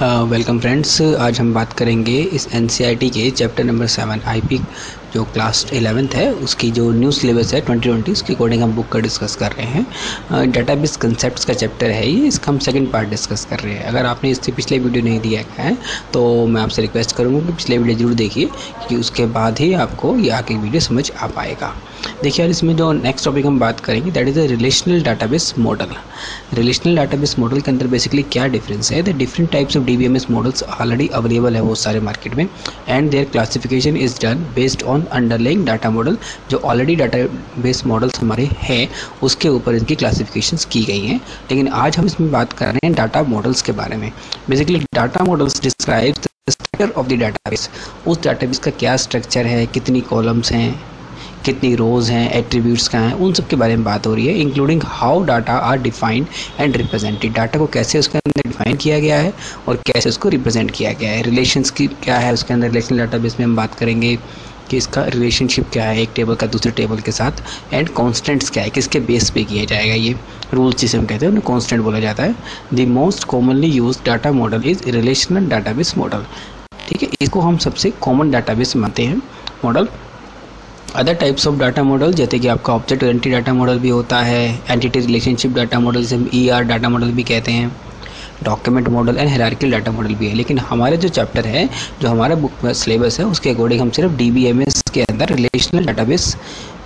Welcome friends आज हम बात करेंगे इस एनसीआईटी के चैप्टर नंबर सेवन आईपी जो क्लास एलेवेंथ है, उसकी जो न्यू सिलेबस है 2020 उसके अकॉर्डिंग हम बुक का डिस्कस कर रहे हैं। डाटा बेस कंसेप्ट का चैप्टर है ये, इसका हम सेकेंड पार्ट डिस्कस कर रहे हैं। अगर आपने इससे पिछले वीडियो नहीं दिया है तो मैं आपसे रिक्वेस्ट करूँगा कि पिछले वीडियो ज़रूर देखिए कि उसके बाद ही आपको ये आगे वीडियो समझ आ पाएगा। देखिए यार, इसमें जो नेक्स्ट टॉपिक हम बात करेंगे that is a relational database model relational database model के अंदर बेसिकली क्या डिफरेंस है? The different types of DBMS models already available है वो सारे मार्केट में and their classification is done based on underlying data model जो ऑलरेडी डाटा बेस मॉडल्स हमारे हैं, उसके ऊपर इनकी क्लासिफिकेशंस की गई हैं। लेकिन आज हम इसमें बात कर रहे हैं डाटा मॉडल्स के बारे में। Basically data models describe structure of the database उस डाटाबेस का क्या स्ट्रक्चर है, कितनी कॉलम्स हैं, कितनी रोज़ हैं एट्रीब्यूट्स का हैं, उन सब के बारे में बात हो रही है including how data are defined and represented data को कैसे उसके अंदर डिफाइन किया गया है और कैसे उसको रिप्रेजेंट किया गया है। रिलेशंस की क्या है उसके अंदर रिलेशनल डाटाबेस में हम बात करेंगे। कि इसका रिलेशनशिप क्या है, एक टेबल का दूसरे टेबल के साथ एंड कॉन्स्टेंट्स क्या है, किसके बेस पे किया जाएगा ये रूल्स जिसे हम कहते हैं, उन्हें कॉन्स्टेंट बोला जाता है। The most commonly use data model is relational database model ठीक है, इसको हम सबसे कॉमन डाटाबेस मानते हैं model other types of data model जैसे कि आपका ऑब्जेक्ट ओरिएंटेड डाटा मॉडल भी होता है एंटिटी रिलेशनशिप डाटा मॉडल जिसे हम ई आर डाटा मॉडल भी कहते हैं। Document model and hierarchical data model भी है। लेकिन हमारे जो चैप्टर है, जो हमारा बुक सिलेबस है, उसके अकॉर्डिंग हम सिर्फ़ डीबीएमएस के अंदर रिलेशनल डाटाबेस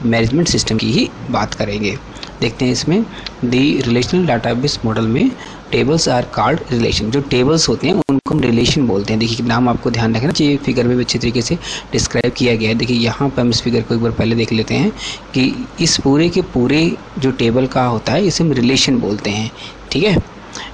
मैनेजमेंट सिस्टम की ही बात करेंगे। देखते हैं इसमें दी रिलेशनल डाटाबेस मॉडल में टेबल्स आर कार्ड रिलेशन जो टेबल्स होते हैं, उनको हम रिलेशन बोलते हैं। देखिए नाम आपको ध्यान रखना चाहिए फिगर में भी अच्छे तरीके से डिस्क्राइब किया गया है। देखिए यहाँ पर हम इस फिगर को एक बार पहले देख लेते हैं कि इस पूरे के पूरे जो टेबल का होता है, इसे हम रिलेशन बोलते हैं। ठीक है?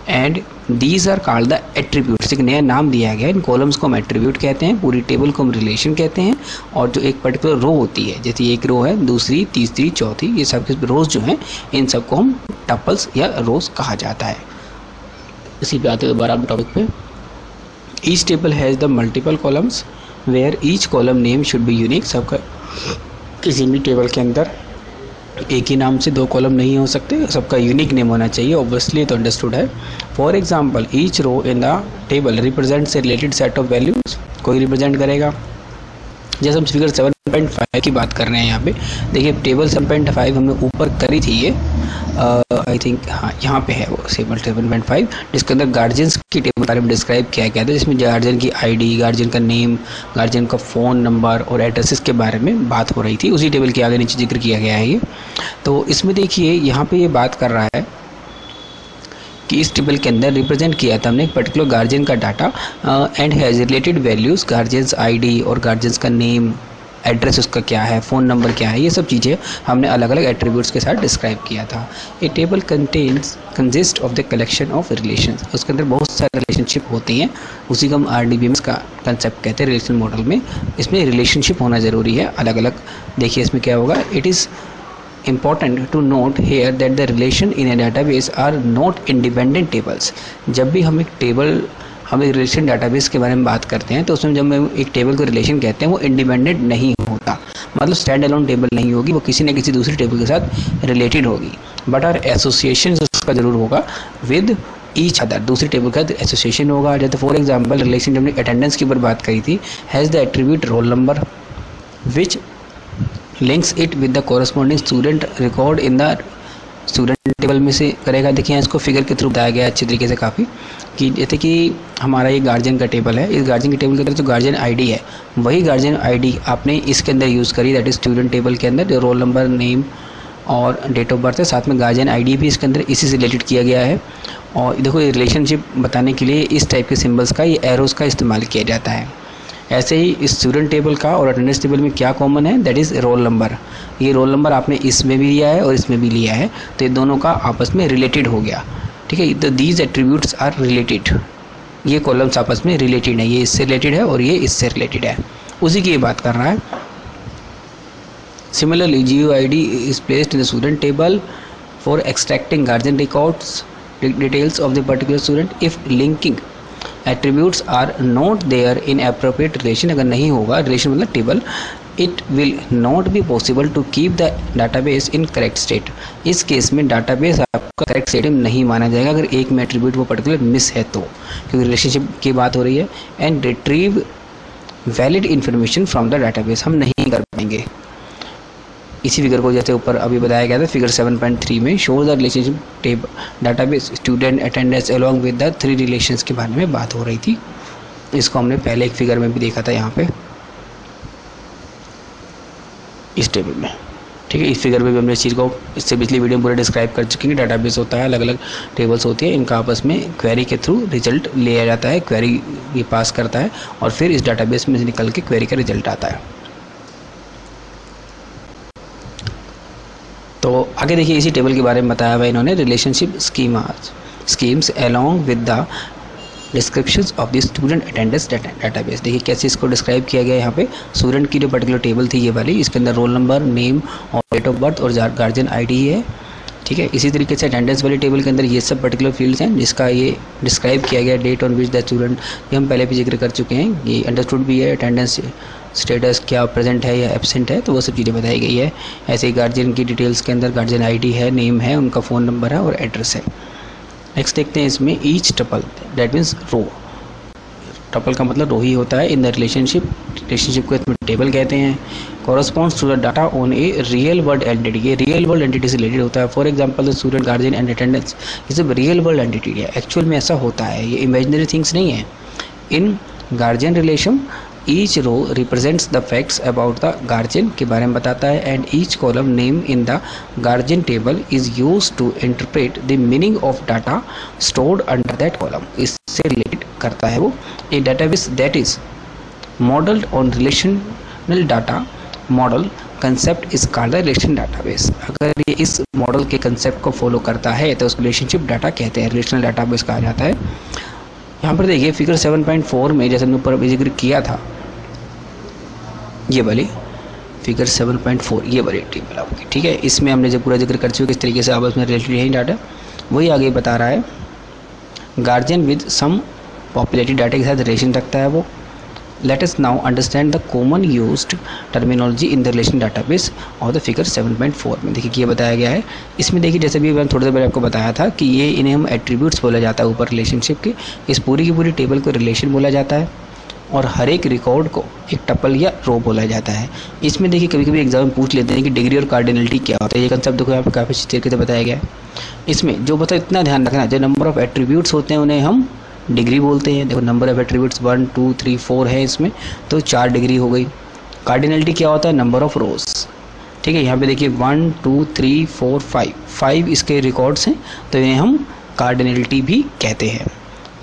And these are called the attributes एक नया नाम दिया गया है। इन कॉलम्स को हम एट्रीब्यूट कहते हैं, पूरी टेबल को हम रिलेशन कहते हैं, और जो एक पर्टिकुलर रो होती है, जैसे एक रो है, दूसरी, तीसरी, चौथी, ये सब रोज़ जो हैं, इन सबको हम टपल्स या रोज़ कहा जाता है। इसी पे आते दोबारा टॉपिक पे। Each table has the multiple columns where each column name should be unique सबका किसी भी टेबल के अंदर एक ही नाम से दो कॉलम नहीं हो सकते, सबका यूनिक नेम होना चाहिए ऑब्वियसली तो अंडरस्टूड है। For example each row in the table represent से रिलेटेड सेट ऑफ़ वैल्यूज़ कोई रिप्रेजेंट करेगा? जैसे हम फिगर सेवन पॉइंट फाइव की बात कर रहे हैं यहाँ पे। देखिए टेबल सेवन पॉइंट फाइव हमने ऊपर करी थी ये। आई थिंक हाँ यहाँ पे है वो सेवन सेवन पॉइंट फाइव जिसके अंदर गार्जियंस की टेबल बारे में डिस्क्राइब किया गया था, जिसमें गार्जियन की आईडी गार्जियन का नेम गार्जियन का फ़ोन नंबर और एड्रेसेस के बारे में बात हो रही थी। उसी टेबल के आगे नीचे ज़िक्र किया गया है ये। तो इसमें देखिए, यहाँ पे ये बात कर रहा है कि इस टेबल के अंदर रिप्रेजेंट किया था हमने एक पर्टिकुलर गार्जियन का data and has related values guardians ID और गार्जियंस का नेम एड्रेस उसका क्या है फ़ोन नंबर क्या है, ये सब चीज़ें हमने अलग अलग एट्रीब्यूट्स के साथ डिस्क्राइब किया था। A table contains consist of the collection of relation उसके अंदर बहुत सारे रिलेशनशिप होती हैं। उसी को हम आर डी बी एम का कंसेप्ट कहते हैं रिलेशन मॉडल में। इसमें रिलेशनशिप होना ज़रूरी है अलग अलग देखिए इसमें क्या होगा it is important to note here that the relation in a database are not independent tables. जब भी हम एक टेबल हम एक रिलेशन डाटाबेस के बारे में बात करते हैं तो उसमें जब हम एक टेबल को रिलेशन कहते हैं, वो इंडिपेंडेंट नहीं होता। मतलब स्टैंड अलोन टेबल नहीं होगी, वो किसी न किसी दूसरे टेबल के साथ रिलेटेड होगी। बट आर एसोसिएशन उसका ज़रूर होगा विद ईच अदर दूसरी टेबल का एसोसिएशन होगा। जैसे फॉर एग्ज़ाम्पल रिलेशन जब अटेंडेंस की ऊपर बात करी थी has the attribute roll number which links it with the corresponding student record in the student table में से करेगा। देखिए इसको फिगर के थ्रू बताया गया अच्छे तरीके से काफ़ी कि जैसे कि हमारा ये गार्जियन का टेबल है। इस गार्जियन के टेबल के अंदर जो गार्जियन आईडी है, वही गार्जियन आईडी आपने इसके अंदर यूज़ करी दैट इज़ स्टूडेंट टेबल के अंदर, जो रोल नंबर नेम और डेट ऑफ़ बर्थ है। साथ में गार्जियन आईडी भी इसके अंदर इसी से रिलेटेड किया गया है। और देखो, ये रिलेशनशिप बताने के लिए इस टाइप के सिम्बल्स का, ये एरोज़ का इस्तेमाल किया जाता है। ऐसे ही स्टूडेंट टेबल का और अटेंडेंस टेबल में क्या कॉमन है? दैट इज़ रोल नंबर ये रोल नंबर आपने इसमें भी लिया है और इसमें भी लिया है। तो ये दोनों का आपस में रिलेटेड हो गया। ठीक है? तो दीज एट्रीब्यूट्स आर रिलेटेड ये कॉलम्स आपस में रिलेटेड है। ये इससे रिलेटेड है और ये इससे रिलेटेड है। उसी की ये बात कर रहा है। Similarly geo I D is placed in the student table for extracting guardian records details of the particular student if linking attributes are not there in appropriate relation अगर नहीं होगा रिलेशन मतलब table it will not be possible to keep the database in correct state इस case में database आपका correct state में नहीं माना जाएगा। अगर एक में एट्रीब्यूट वो पर्टिकुलर मिस है तो क्योंकि रिलेशनशिप की बात हो रही है and retrieve valid information from the database हम नहीं कर पाएँगे। इसी फिगर को जैसे ऊपर अभी बताया गया था फिगर 7.3 में show the relationship tab database student attendance along with the three relations के बारे में बात हो रही थी। इसको हमने पहले एक फिगर में भी देखा था यहाँ पे। इस टेबल में। ठीक है, इस फिगर में भी हमने इस चीज़ को, इससे पिछली वीडियो में पूरा डिस्क्राइब कर चुके हैं डाटाबेस होता है अलग अलग टेबल्स होती है, इनका आपस में क्वेरी के थ्रू रिज़ल्ट लिया जाता है क्वेरी ये पास करता है, और फिर इस डाटाबेस में से निकल के क्वेरी का रिज़ल्ट आता है तो आगे देखिए, इसी टेबल के बारे में बताया हुआ इन्होंने relationship schemas schemes along with the description of the student attendance database देखिए, कैसे इसको डिस्क्राइब किया गया यहाँ पे? स्टूडेंट की जो पर्टिकुलर टेबल थी ये वाली, इसके अंदर रोल नंबर नेम और डेट ऑफ़ बर्थ और गार्जियन आईडी है। ठीक है, इसी तरीके से अटेंडेंस वाली टेबल के अंदर ये सब पर्टिकुलर फील्ड्स हैं जिसका ये डिस्क्राइब किया गया date on which the student ये हम पहले भी ज़िक्र कर चुके हैं, ये अंडरस्टूड भी है अटेंडेंस स्टेटस क्या प्रेजेंट है या एबसेंट है तो वो सब चीज़ें बताई गई है। ऐसे ही गार्जियन की डिटेल्स के अंदर गार्जियन आईडी है नेम है, उनका फ़ोन नंबर है और एड्रेस है। नेक्स्ट देखते हैं इसमें each tuple that means row tuple का मतलब रो ही होता है। इन द रिलेशनशिप रिलेशनशिप को इसमें टेबल कहते हैं। Corresponds to the data on a real world entity ये रियल वर्ल्ड एंटिटी से रिलेटेड होता है। For example the student guardian and attendance ये सब रियल वर्ल्ड एंटिटी है। एक्चुअल में ऐसा होता है। ये इमेजनरी थिंग्स नहीं है। In guardian relation each row represents the facts about the guardian के बारे में बताता है and each column name in the guardian table is use to interpret the meaning of data stored under that column इससे related करता है वो a database that is modelled on relational data model concept is called the relation database अगर ये इस model के concept को follow करता है तो उसको रिलेशनशिप डाटा कहते हैं रिलेशनल डाटाबेस कहा जाता है। यहाँ पर देखिए फिगर 7.4 में जैसे हमने ऊपर ज़िक्र किया था ये वाली फिगर 7.4 ये वाली टेबल आपकी ठीक है? इसमें हमने जब पूरा ज़िक्र कर चुके किस तरीके से आपस में रिलेटेड यही डाटा वही आगे बता रहा है। Guardian with some populative data के साथ रिलेशन रखता है वो। Us now understand the common used terminology in the relation database और द फिगर 7.4 में। देखिए, ये बताया गया है। इसमें देखिए, जैसे भी मैंने थोड़ी देर पहले आपको बताया था कि ये इन्हें हम एट्रीब्यूट्स बोला जाता है ऊपर रिलेशनशिप के। इस पूरी की पूरी टेबल को रिलेशन बोला जाता है। और हर एक रिकॉर्ड को एक टपल या रो बोला जाता है। इसमें देखिए कभी कभी एग्ज़ाम में पूछ लेते हैं कि डिग्री और कार्डिनलिटी क्या होता है। ये कंसेप्ट देखो यहाँ पर काफ़ी तरीके से बताया गया है। इसमें जो बता इतना ध्यान रखना, जो नंबर ऑफ़ एट्रीब्यूट्स होते हैं, उन्हें हम डिग्री बोलते हैं। देखो number of attributes one two three four है इसमें तो चार डिग्री हो गई। कार्डिनलिटी क्या होता है? नंबर ऑफ़ रोज ठीक है, यहाँ पे देखिए one two three four five five इसके रिकॉर्ड्स हैं तो इन्हें हम कार्डिनलिटी भी कहते हैं।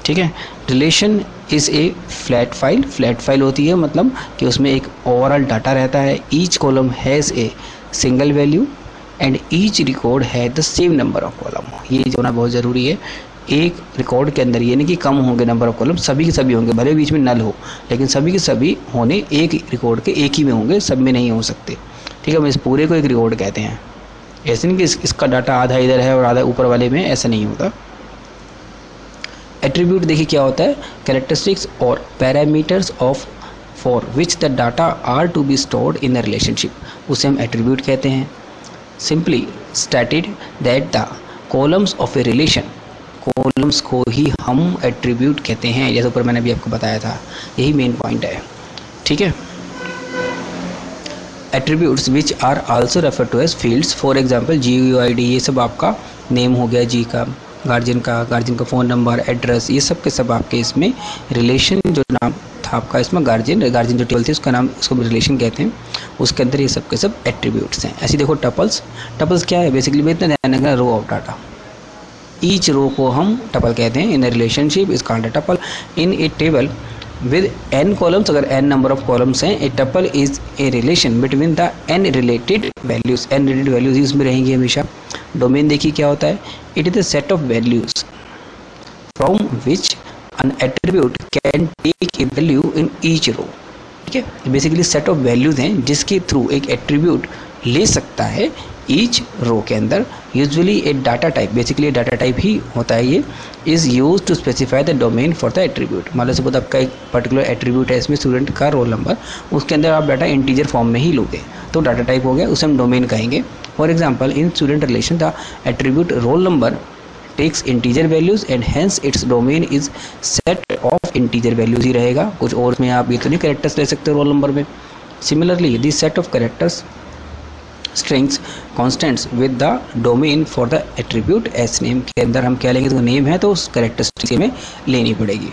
ठीक है relation is a flat file flat file होती है मतलब कि उसमें एक ओवरऑल डाटा रहता है। Each column has a single value and each record है the same number of column ये जो बहुत ज़रूरी है। एक रिकॉर्ड के अंदर ये नहीं कि कम होंगे नंबर ऑफ़ कॉलम सभी के सभी होंगे। भले बीच में नल हो लेकिन सभी के सभी होने एक रिकॉर्ड के एक ही में होंगे सब में नहीं हो सकते। ठीक है हम इस पूरे को एक रिकॉर्ड कहते हैं। ऐसे नहीं कि इस, इसका डाटा आधा इधर है और आधा ऊपर वाले में ऐसा नहीं होता। एट्रीब्यूट देखिए क्या होता है? कैरेक्टरिस्टिक्स और parameters of for which the data are to be stored in the relationship उसे हम एट्रीब्यूट कहते हैं। Simply stated that the columns of a relation columns को ही हम एट्रीब्यूट कहते हैं। जैसे ऊपर मैंने अभी आपको बताया था। यही मेन पॉइंट है। ठीक है? Attributes which are also refer to as fields for example G U I D ये सब आपका नेम हो गया जी का। गार्जियन का गार्जियन का फ़ोन नंबर, एड्रेस, ये सब के सब आपके इसमें रिलेशन जो नाम था आपका इसमें गार्जियन गार्जियन जो टेबल थी उसका नाम, उसको रिलेशन कहते हैं। उसके अंदर ये सब के सब एट्रीब्यूट्स हैं। ऐसे देखो टपल्स टपल्स क्या है? बेसिकली इतना ध्यान रखना row of data each row को हम टपल कहते हैं in relationship is called tuple in a table with N columns अगर एन नंबर ऑफ़ कॉलम्स हैं a tuple is a relation between the N related values N related values इसमें रहेंगी हमेशा। Domain देखिए क्या होता है। It is the set of values from which an attribute can take a value in each row. ठीक है? Basically set of values हैं, जिसके थ्रू एक एट्रीब्यूट ले सकता है ईच रो के अंदर usually a data type basically data type ही होता है ये is use to specify the domain for the attribute मान लो सपोज़ आपका एक पर्टिकुलर एट्रीब्यूट है, इसमें स्टूडेंट का रोल नंबर उसके अंदर आप डाटा इंटीजर फॉर्म में ही लोगे तो डाटा टाइप हो गया, उसे हम डोमेन कहेंगे. For example in student relation the attribute roll number takes integer values and hence its domain is set of integer values ही रहेगा. कुछ और में आप ये तो नहीं करेक्टर्स ले सकते रोल नंबर में. Similarly this set of characters strings constants with the domain for the attribute S name के अंदर हम क्या लेंगे? तो नेम है तो उस करेक्टरिस्टिक में लेनी पड़ेगी।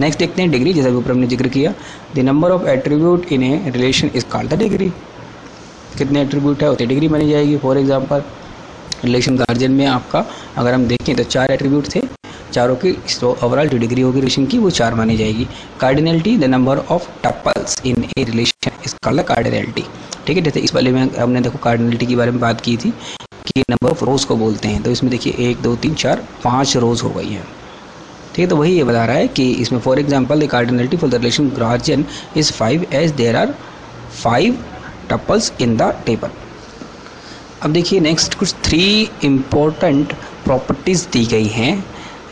नेक्स्ट देखते हैं डिग्री जैसा ऊपर हमने ज़िक्र किया। The number of attribute in a relation is called the degree कितने एट्रीब्यूट है, उतनी डिग्री मानी जाएगी। फॉर एग्ज़ाम्पल रिलेशन गार्जियन में आपका, अगर हम देखें तो चार एट्रीब्यूट थे। चारों की तो ओवरऑल जो डिग्री होगी रिलेशन की वो चार मानी जाएगी। Cardinality the number of tuples in a relation is called cardinality ठीक है, जैसे इस वाले में हमने देखो कार्डिनलिटी के बारे में बात की थी कि नंबर ऑफ़ रोज को बोलते हैं। तो इसमें देखिए, एक, दो, तीन, चार, पाँच रोज हो गई हैं। ठीक है तो वही ये बता रहा है कि इसमें for example the cardinality for the relation guardian is five as there are five tuples in the table अब देखिए नेक्स्ट कुछ थ्री इम्पोर्टेंट प्रॉपर्टीज़ दी गई हैं।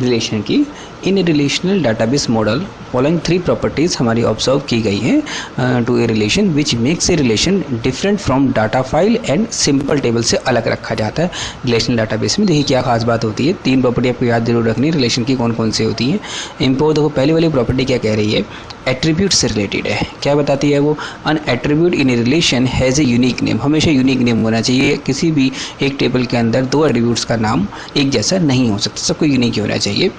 रिलेशन की in relational database model following three properties हमारी ऑब्ज़र्व की गई हैं to a relation which makes a relation different from data file and simple table से अलग रखा जाता है। रिलेशनल डाटाबेस में देखिए क्या खास बात होती है। तीन प्रॉपर्टी आपको याद ज़रूर रखनी रिलेशन की कौन कौन सी होती है। इम्पोर्ट देखो, पहली वाली प्रॉपर्टी क्या कह रही है? एट्रीब्यूट से रिलेटेड है। क्या बताती है वो? An attribute in a relation has a unique name हमेशा यूनिक नेम होना चाहिए। किसी भी एक टेबल के अंदर दो एट्रीब्यूट्स का नाम एक जैसा नहीं हो सकता। सबको यूनिक ही होना चाहिए।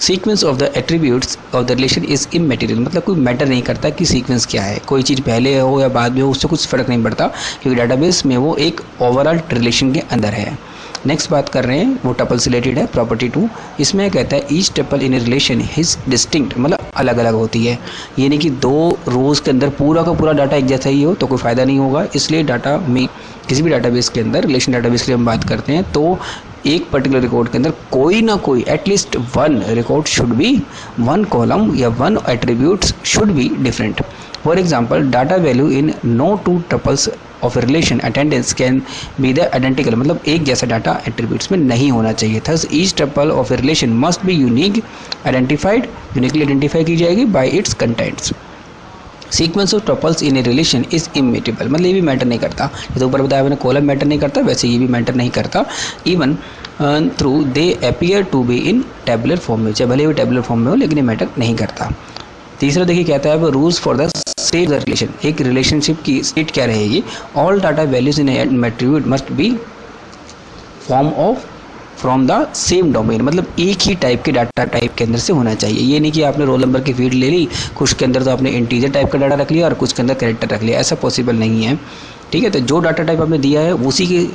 Sequence of the attributes of the relation is immaterial मतलब कोई मैटर नहीं करता कि सीक्वेंस क्या है। कोई चीज़ पहले हो या बाद में हो, उससे कुछ फ़र्क नहीं पड़ता। क्योंकि डाटाबेस में वो एक ओवरऑल रिलेशन के अंदर है। नेक्स्ट बात कर रहे हैं, वो टपल से रिलेटेड है प्रॉपर्टी टू इसमें कहता है each tuple in relation is distinct मतलब अलग अलग होती है। यानी कि दो रोज़ के अंदर पूरा का पूरा डाटा एक जैसा ही हो तो कोई फ़ायदा नहीं होगा। इसलिए डाटा में, किसी भी डाटाबेस के अंदर रिलेशन डाटाबेस के लिए हम बात करते हैं तो एक पर्टिकुलर रिकॉर्ड के अंदर कोई ना कोई at least one record should be one column या one attributes should be different for example data value in no two tuples of relation attendance can be the identical मतलब एक जैसा डाटा एट्रीब्यूट्स में नहीं होना चाहिए। Thus each tuple of relation must be unique identified uniquely identify की जाएगी by its contents sequence of tuples in a relation is immutable मतलब ये भी मैटर नहीं करता। जैसे ऊपर बताया मैंने कॉलम मैटर नहीं करता, वैसे ये भी मैटर नहीं करता। Even through they appear to be in tabular form में, चाहे भले भी टेबुलर फॉर्म में हो, लेकिन ये मैटर नहीं करता। तीसरा देखिए, कहता है rules for the state the relation एक रिलेशनशिप की स्टेट क्या रहेगी? All data values in an attribute must be form of from the same domain मतलब एक ही टाइप के डाटा टाइप के अंदर से होना चाहिए। ये नहीं कि आपने रोल नंबर की फ़ील्ड ले ली, कुछ के अंदर तो आपने इंटीजर टाइप का डाटा रख लिया और कुछ के अंदर करेक्टर रख लिया। ऐसा पॉसिबल नहीं है। ठीक है? तो जो डाटा टाइप आपने दिया है, उसी के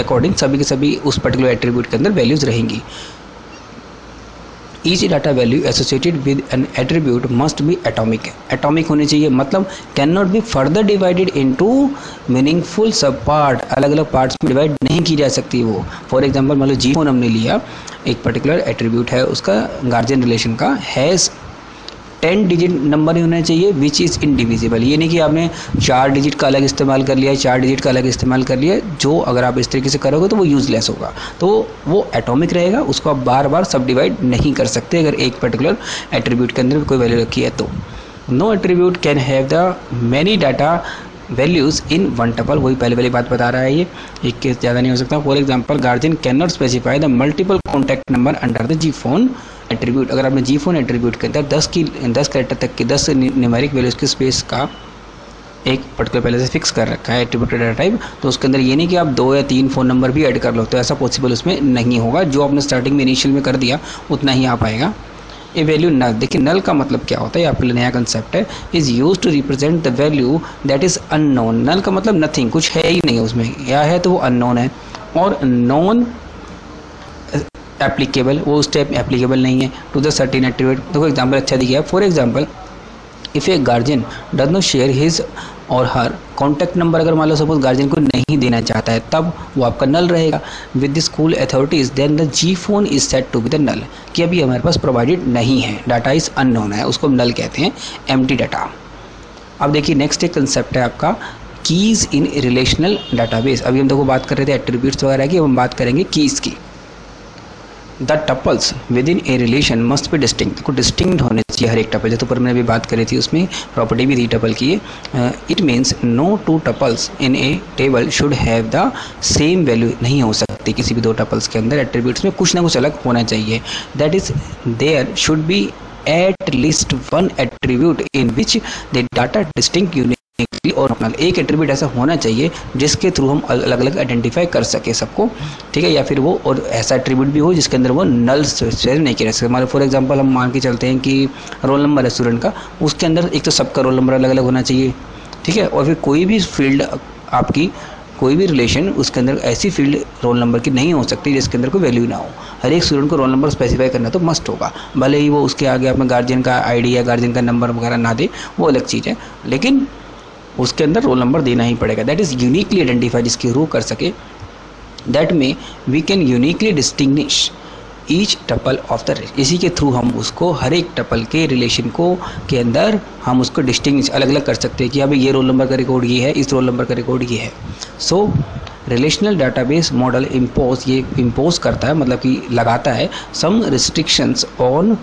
अकॉर्डिंग सभी के सभी उस पर्टिकुलर एट्रीब्यूट के अंदर वैल्यूज़ रहेंगी। Each data value associated with an attribute must be atomic atomic होनी चाहिए मतलब can not be further divided into meaningful sub part अलग अलग पार्ट्स में डिवाइड नहीं की जा सकती वो। फॉर एग्ज़ाम्पल मान लो जी फ़ोन हमने लिया, एक पर्टिकुलर एट्रीब्यूट है, उसका गार्जियन रिलेशन का हैज़ टेन डिजिट नंबर ही होना चाहिए विच इज़ इनडिविजिबल ये नहीं कि आपने चार डिजिट का अलग इस्तेमाल कर लिया, चार डिजिट का अलग इस्तेमाल कर लिया, जो अगर आप इस तरीके से करोगे तो वो यूज़लेस होगा। तो वो एटॉमिक रहेगा, उसको आप बार बार सब डिवाइड नहीं कर सकते अगर एक पर्टिकुलर एट्रीब्यूट के अंदर कोई वैल्यू रखी है तो। No attribute can have the many data values in one tuple वही पहले वाली बात बता रहा है ये। एक केस ज़्यादा नहीं हो सकता। For example guardian can not specify the multiple contact number under the G phone attribute अगर आपने जी फ़ोन एट्रीब्यूट के अंदर दस की, दस करेक्टर तक की, दस न्यूमेरिक वैल्यूज़ की स्पेस का एक पर्टिकुलर पहले से फिक्स कर रखा है एट्रीब्यूट डाटा टाइप तो उसके अंदर ये नहीं कि आप दो या तीन फ़ोन नंबर भी ऐड कर लो तो ऐसा पॉसिबल उसमें नहीं होगा। जो आपने स्टार्टिंग में इनिशियल में कर दिया, उतना ही आ पाएगा। ए वैल्यू नल देखिए नल का मतलब क्या होता है आपके लिए नया कंसेप्ट है। Is use to represent the value that is unknown null का मतलब नथिंग कुछ है ही नहीं उसमें। क्या है तो वो अननोन है। और नॉन एप्लीकेबल वो उस टाइप एप्लीकेबल नहीं है टू द सर्टिन एट्रीब्यूट देखो एग्ज़ाम्पल अच्छा दिया for example if a guardian does not share his or her contact number अगर मान लो सपोज़ गार्जियन को नहीं देना चाहता है, तब वो आपका नल रहेगा। With the school authorities then the G phone is set to be the null कि अभी हमारे पास प्रोवाइडेड नहीं है डाटा इज़ अननोन है, उसको हम नल कहते हैं एम टी डाटा अब देखिए नेक्स्ट एक कंसेप्ट है आपका कीज इन रिलेशनल डाटाबेस अभी हम देखो बात कर रहे थे एट्रीब्यूट्स वगैरह की हम बात करेंगे कीज की। The tuples within a relation must be distinct को होने चाहिए हर एक टपल, जैसे ऊपर मैंने अभी बात करी थी, उसमें प्रॉपर्टी भी थी टपल की it means no two tuples in a table should have the same value नहीं हो सकती किसी भी दो टपल्स के अंदर। एट्रीब्यूट्स में कुछ ना कुछ अलग होना चाहिए। That is there should be at least one attribute in which the data distinct unit और एक एट्रीब्यूट ऐसा होना चाहिए जिसके थ्रू हम अलग अलग आइडेंटिफाई कर सके सबको, ठीक है? या फिर वो और ऐसा एट्रीब्यूट भी हो जिसके अंदर वो नल स्पेसिफाई नहीं किया सकते हमारे फॉर एग्ज़ाम्पल हम मान के चलते हैं कि रोल नंबर है स्टूडेंट का, उसके अंदर एक तो सबका रोल नंबर अलग अलग होना चाहिए, ठीक है? और फिर कोई भी फ़ील्ड आपकी, कोई भी रिलेशन उसके अंदर ऐसी फ़ील्ड रोल नंबर की नहीं हो सकती जिसके अंदर कोई वैल्यू ना हो। हर एक स्टूडेंट को रोल नंबर स्पेसिफाई करना तो मस्ट होगा। भले ही वो उसके आगे अपने गार्जियन का आईडी या गार्जियन का नंबर वगैरह ना दे, वो अलग चीज़ है। लेकिन उसके अंदर रोल नंबर देना ही पड़ेगा। दैट इज़ यूनिकली आइडेंटिफाई जिसकी रू कर सके। दैट में we can uniquely distinguish each tuple of the इसी के थ्रू हम उसको, हर एक टपल के रिलेशन को, के अंदर हम उसको डिस्टिंग अलग अलग कर सकते हैं कि अभी ये रोल नंबर का रिकॉर्ड ये है, इस रोल नंबर का रिकॉर्ड ये है। So relational database model impose ये इम्पोज करता है मतलब कि लगाता है some restrictions on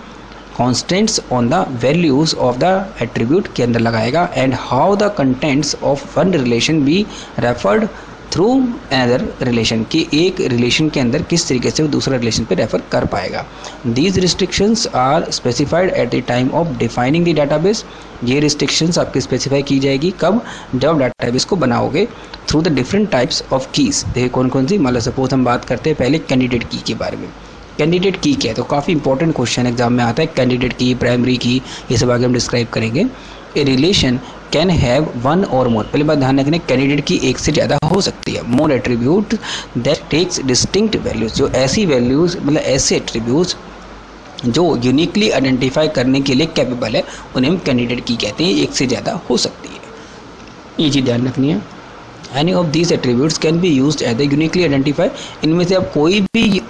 constants on the values of the attribute के अंदर लगाएगा and how the contents of one relation be referred through other relation कि एक रिलेशन के अंदर किस तरीके से वो दूसरा रिलेशन पे रेफर कर पाएगा। These restrictions are specified at the time of defining the database ये रिस्ट्रिक्शंस आपकी स्पेसिफाई की जाएगी कब? जब डाटाबेस को बनाओगे through the different types of keys देखिए कौन कौन सी? मतलब सपोज़ हम बात करते हैं पहले कैंडिडेट की के बारे में। कैंडिडेट की क्या है? तो काफ़ी इंपॉर्टेंट क्वेश्चन एग्ज़ाम में आता है, कैंडिडेट की प्राइमरी की, ये सब आगे हम डिस्क्राइब करेंगे। A relation can have one or more पहले बात ध्यान रखना कैंडिडेट की एक से ज़्यादा हो सकती है। More attribute that takes distinct values जो ऐसी वैल्यूज़ मतलब ऐसे एट्रीब्यूट्स जो यूनिकली आइडेंटिफाई करने के लिए कैपेबल है, उन्हें हम कैंडिडेट की कहते हैं एक से ज़्यादा हो सकती है। ये चीज़ ध्यान रखनी है। Any of these attributes can be use as a uniquely identify इनमें से आप कोई भी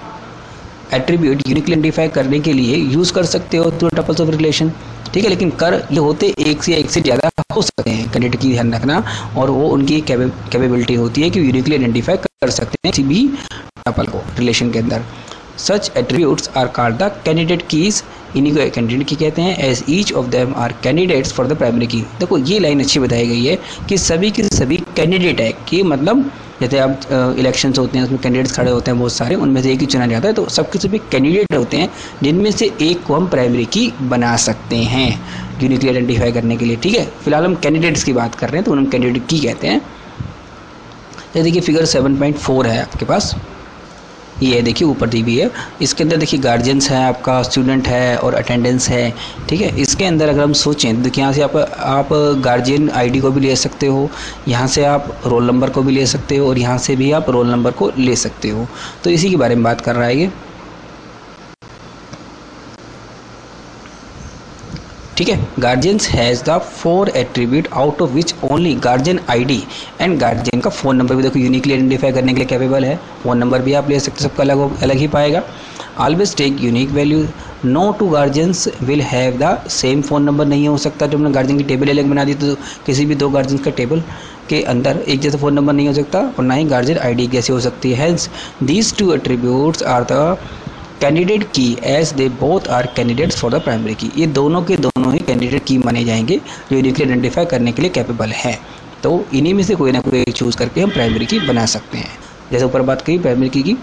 एट्रीब्यूट यूनिकली आइडेंटिफाई करने के लिए यूज़ कर सकते हो थ्रू टपल्स ऑफ़ रिलेशन ठीक है, लेकिन कर ये होते एक से एक से ज़्यादा हो सकते हैं। कैंडिडेट की ध्यान रखना और वो उनकी कैपेबिलिटी होती है कि यूनिकली आइडेंटिफाई कर सकते हैं किसी भी टपल को रिलेशन के अंदर। Such attributes are called the candidate keys इन्हीं को कैंडिडेट की कहते हैं। As each of them are candidates for the primary key देखो, ये लाइन अच्छी बताई गई है कि सभी के सभी कैंडिडेट है। कि मतलब जैसे अब इलेक्शन होते हैं, उसमें कैंडिडेट्स खड़े होते हैं, बहुत सारे, उनमें से एक ही चुना जाता है तो सबके सभी कैंडिडेट होते हैं, जिनमें से एक को हम प्राइमरी की बना सकते हैं यूनिकली आइडेंटिफाई करने के लिए, ठीक है? फ़िलहाल हम कैंडिडेट्स की बात कर रहे हैं तो हम कैंडिडेट की कहते हैं। जैसे कि फिगर सेवन पॉइंट फोर है आपके पास। ये देखिए, ऊपर दी हुई है। इसके अंदर देखिए गार्जियंस है आपका स्टूडेंट है और अटेंडेंस है, ठीक है? इसके अंदर अगर हम सोचें तो देखिए, यहाँ से आप आप गार्जियन आईडी को भी ले सकते हो, यहाँ से आप रोल नंबर को भी ले सकते हो, और यहाँ से भी आप रोल नंबर को ले सकते हो। तो इसी के बारे में बात कर रहा है ये। ठीक है? Guardians has the four attribute out of which only guardian ID and guardian का फ़ोन नंबर भी देखो यूनिकली आइडेंटिफाई करने के लिए कैपेबल है। फ़ोन नंबर भी आप ले सकते हो, सबका अलग अलग ही पाएगा। Always take unique value no two guardians will have the same phone number नहीं हो सकता। जब हमने गार्जियन की टेबल अलग बना दी तो किसी भी दो गार्जियंस का टेबल के अंदर एक जैसा फ़ोन नंबर नहीं हो सकता और ना ही गार्जियन आईडी कैसे हो सकती है। Hence these two attributes are the candidate key as they both are candidates for the primary key ये दोनों के दोनों ही कैंडिडेट की माने जाएँगे, जो यूनिकली आइडेंटिफाई करने के लिए कैपेबल हैं। तो इन्हीं में से कोई ना कोई चूज़ करके हम प्राइमरी की बना सकते हैं। जैसे ऊपर बात कही प्राइमरी की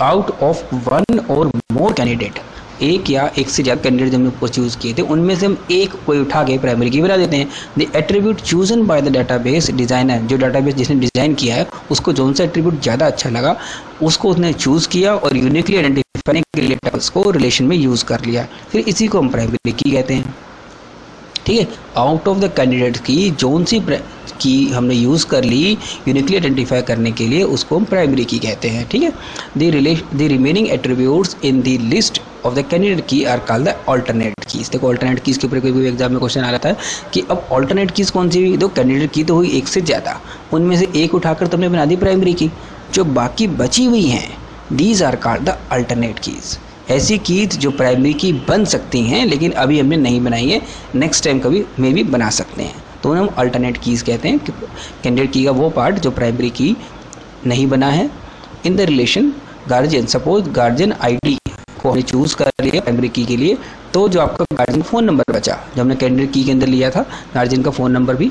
out of one or more candidate एक या एक से ज़्यादा कैंडिडेट हमने ऊपर चूज़ किए थे, उनमें से हम एक कोई उठा के प्राइमरी की बना देते हैं। The attribute chosen by the database designer जो डाटाबेस जिसने डिज़ाइन किया है, उसको जो सा एट्रीब्यूट ज़्यादा अच्छा लगा, उसको उसने चूज़ किया और यूनिकली आइडेंटिफाई के लिए उसको रिलेशन में यूज़ कर लिया। फिर इसी को हम प्राइमरी की कहते हैं। ठीक है? Out of the candidate key zone सी की हमने यूज़ कर ली यूनिकली आइडेंटिफाई करने के लिए, उसको हम प्राइमरी की कहते हैं। ठीक है? The the remaining attributes in the list of the candidate key are call the alternate keys देखो अल्टरनेट कीज के ऊपर कोई भी एग्ज़ाम में क्वेश्चन आ रहा था कि अब ऑल्टरनेट कीज कौन सी हुई? दो कैंडिडेट की तो हुई एक से ज़्यादा। उनमें से एक उठाकर तुमने बना दी प्राइमरी की जो बाकी बची हुई हैं these are called the alternate keys ऐसी कीज जो प्राइमरी की बन सकती हैं, लेकिन अभी हमने नहीं बनाई है। नेक्स्ट टाइम कभी मे भी बना सकते हैं। तो उन्हें हम अल्टरनेट कीज़ कहते हैं। कैंडिडेट की का वो पार्ट जो प्राइमरी की नहीं बना है। In the relation guardian suppose guardian ID को हमने चूज़ कर लिया प्राइमरी की के लिए तो जो आपका गार्जियन फ़ोन नंबर बचा, जो हमने कैंडिडेट की के अंदर लिया था गार्जियन का फ़ोन नंबर भी,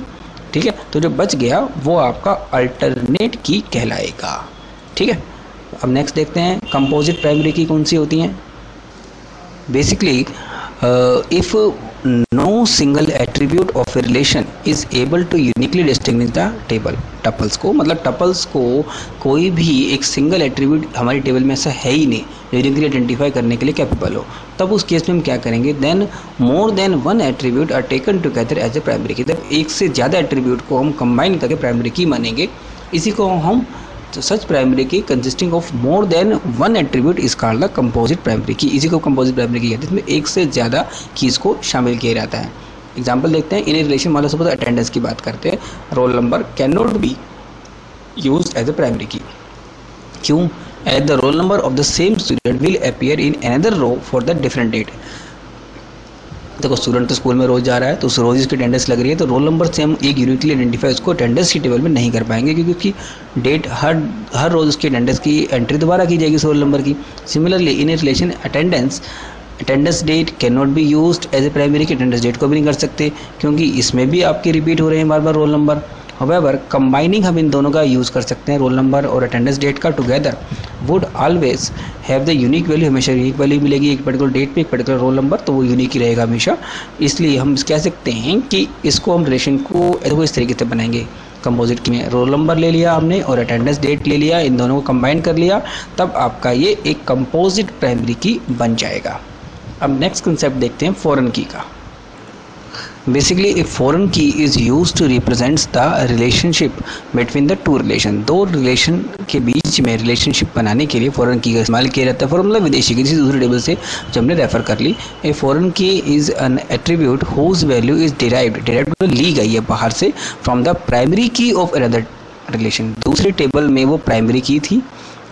ठीक है? तो जो बच गया, वो आपका अल्टरनेट की कहलाएगा, ठीक है? अब नेक्स्ट देखते हैं कंपोजिट प्राइमरी की कौन सी होती हैं? Basically if no single attribute of relation is able to uniquely distinguish the table tuples को मतलब टपल्स को कोई भी एक सिंगल एट्रीब्यूट हमारी टेबल में ऐसा है ही नहीं। यूनिकली आइडेंटिफाई करने के लिए कैपेबल हो। तब उस केस में हम क्या करेंगे? Then more than one attribute are taken together as a primary key जब एक से ज़्यादा एट्रीब्यूट को हम कंबाइन करके प्राइमरी की मानेंगे। इसी को हम तो such primary key consisting of more than one attribute is called the composite primary key इसी को कंपोजिट प्राइमरी की कहते हैं। इसमें एक से ज़्यादा कीज़ को शामिल किया जाता है। एग्ज़ाम्पल देखते हैं। इन रिलेशन मान लो सपोज़ अटेंडेंस की बात करते हैं। Roll number can not be use as a primary key क्यों? At the roll number of the same student will appear in another row for the different date देखो student तो school में रोज़ जा रहा है तो उस रोज़ इसकी अटेंडेंस लग रही है तो रोल नंबर से हम एक यूनिटली आइडेंटिफाई उसको अटेंडेंस की टेबल में नहीं कर पाएँगे, क्योंकि उसकी डेट हर हर रोज़ उसकी अटेंडेंस की एंट्री दोबारा की जाएगी उस रोल नंबर की। Similarly in relation attendance attendance date can not be use as a primary key attendance date को भी नहीं कर सकते, क्योंकि इसमें भी आपके रिपीट हो रहे हैं बार बार रोल नंबर However, कंबाइनिंग हम इन दोनों का यूज़ कर सकते हैं रोल नंबर और अटेंडेंस डेट का together would always have the unique value हमेशा यूनिक वैल्यू मिलेगी। एक पर्टिकुलर डेट पे एक पर्टिकुलर रोल नंबर तो वो यूनिक ही रहेगा हमेशा। इसलिए हम कह सकते हैं कि इसको हम रिलेशन को इस तरीके से बनाएँगे। कंपोजिट में रोल नंबर ले लिया हमने और अटेंडेंस डेट ले लिया इन दोनों को कंबाइन कर लिया तब आपका ये एक कंपोजिट प्राइमरी की बन जाएगा। अब नेक्स्ट कंसेप्ट देखते हैं फॉरन की का। Basically, a foreign key is used to represents the relationship between the two relation दो रिलेशन के बीच में रिलेशनशिप बनाने के लिए फॉरेन की का इस्तेमाल किया जाता है। फॉरन मतलब विदेशी की किसी दूसरे टेबल से जो हमने रेफर कर ली a foreign key is an attribute whose value is derived derived ली गई है बाहर से from the primary key of another relation दूसरे टेबल में वो प्राइमरी की थी।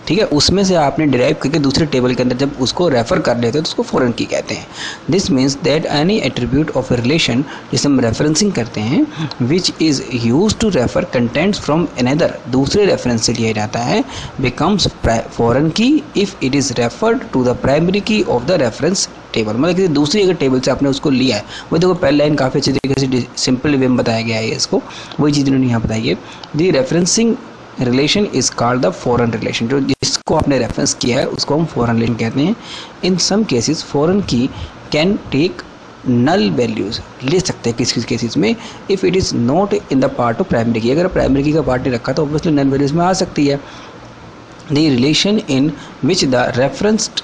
ठीक है, उसमें से आपने डिराइव करके दूसरे टेबल के अंदर जब उसको रेफर कर लेते हैं तो उसको फॉरन की कहते हैं। This means that any attribute of a relation जिसे हम रेफरेंसिंग करते हैं which is use to refer contents from another दूसरे रेफरेंस से लिया जाता है becomes foreign key if it is referred to the primary key of the reference table मतलब किसी दूसरी अगर टेबल से आपने उसको लिया है, वो देखो पहले लाइन काफ़ी अच्छी तरीके से सिंपल वे में बताया गया है इसको। वही चीज़ इन्होंने यहाँ बताई है। The referencing relation is called the foreign relation जो जिसको आपने रेफरेंस किया है, उसको हम फॉरन रिलेशन कहते हैं। इन सम केसेस फॉरन की कैन टेक नल वैल्यूज़ ले सकते हैं किस किस केसेस में। If it is not in the part of primary key अगर प्राइमरी की का पार्ट नहीं रखा तो ऑब्वियसली नल वैल्यूज़ में आ सकती है। The relation in which the referenced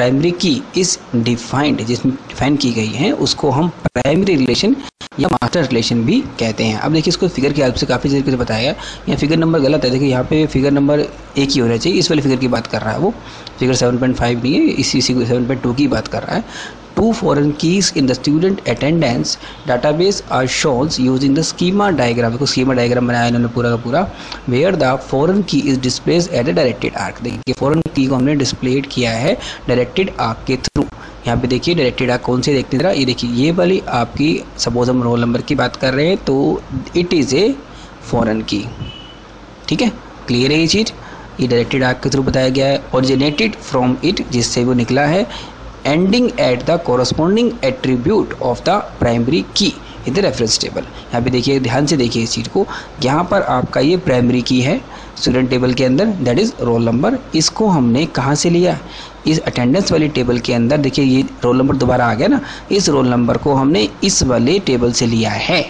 primary key is defined जिसमें डिफाइन की गई है, उसको हम प्राइमरी रिलेशन या मास्टर रिलेशन भी कहते हैं। अब देखिए इसको फिगर के हेल्प से काफ़ी तरीके से बताया। गया फिगर नंबर गलत है। देखिए यहाँ पे फिगर नंबर एक ही होना चाहिए इस वाले फिगर की बात कर रहा है वो। फिगर 7.5 नहीं है। इसी इसी सेवन पॉइंट टू की बात कर रहा है। Two foreign keys in the student attendance database are shown using the schema diagram देखो schema diagram बनाया इन्होंने पूरा का पूरा where the foreign key is displayed at a directed arc देखिए foreign key को हमने displayed किया है directed arc के थ्रू यहाँ पे देखिए डायरेक्टेड आर्क कौन से देखते हैं ये देखिए ये वाली आपकी सपोज़ हम रोल नंबर की बात कर रहे हैं तो इट इज़ ए फॉरन की ठीक है क्लियर है ये चीज़ ये डायरेक्टेड आर्क के थ्रू बताया गया है ऑरिजिनेटेड फ्रॉम इट जिससे वो निकला है ending at the corresponding attribute of the primary key in the reference table यहाँ पे देखिए, ध्यान से देखिए इस चीज़ को। यहाँ पर आपका ये प्राइमरी की है स्टूडेंट टेबल के अंदर। दैट इज़ रोल नंबर इसको हमने कहाँ से लिया? इस अटेंडेंस वाली टेबल के अंदर। देखिए, ये रोल नंबर दोबारा आ गया ना? इस रोल नंबर को हमने इस वाले टेबल से लिया है।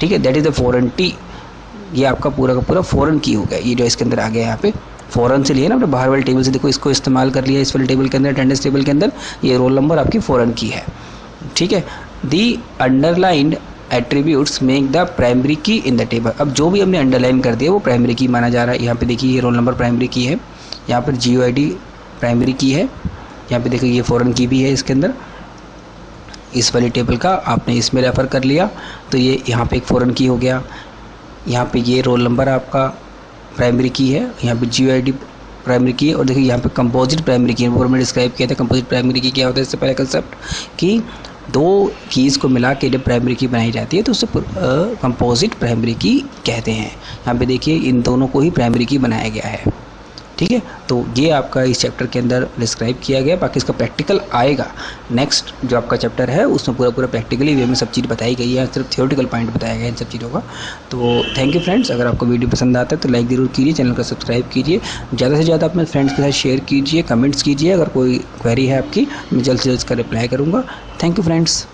ठीक है? That is the foreign T ये आपका पूरा का पूरा फ़ौरन की हो गया। ये जो इसके अंदर आ गया यहाँ पे। फ़ौरन से लिया ना, अपने बाहर वाले टेबल से देखो, इसको इस्तेमाल कर लिया, इस वाले टेबल के अंदर अटेंडेंस टेबल के अंदर, ये रोल नंबर आपकी फ़ौरन की है। ठीक है? The underlined attributes make the primary key in the table अब जो भी हमने अंडरलाइन कर दिया, वो प्राइमरी की माना जा रहा है। यहाँ पे देखिए, ये रोल नंबर प्राइमरी की है। यहाँ पर जी ओ प्राइमरी की है। यहाँ पे देखिए ये फ़ौरन की भी है इसके अंदर। इस वाली टेबल का आपने इसमें रेफ़र कर लिया। तो ये यहाँ पे एक फ़ौरन की हो गया। यहाँ पे ये रोल नंबर आपका प्राइमरी की है, यहाँ पे जी आई प्राइमरी की है और देखिए यहाँ पे कंपोजिट प्राइमरी की है। वो मैंने डिस्क्राइब किया था कंपोजिट प्राइमरी की क्या होता है, इससे पहले कंसेप्ट कि दो कीज़ को मिला के जब प्राइमरी की बनाई जाती है तो उसे कंपोजिट प्राइमरी की कहते हैं। यहाँ पे देखिए इन दोनों को ही प्राइमरी की बनाया गया है। ठीक है? तो ये आपका इस चैप्टर के अंदर डिस्क्राइब किया गया, बाकी इसका प्रैक्टिकल आएगा। नेक्स्ट जो आपका चैप्टर है, उसमें पूरा पूरा प्रैक्टिकली वे में सब चीज़ बताई गई है, सिर्फ़ थियोटिकल पॉइंट बताया गया इन सब चीज़ों का। तो थैंक यू फ्रेंड्स अगर आपको वीडियो पसंद आता है तो लाइक ज़रूर कीजिए चैनल को सब्सक्राइब कीजिए। ज़्यादा से ज़्यादा अपने फ्रेंड्स के साथ शेयर कीजिए कमेंट्स कीजिए। अगर कोई क्वेरी है आपकी, मैं जल्द से जल्द इसका रिप्लाई करूँगा। Thank you friends